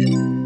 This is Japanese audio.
you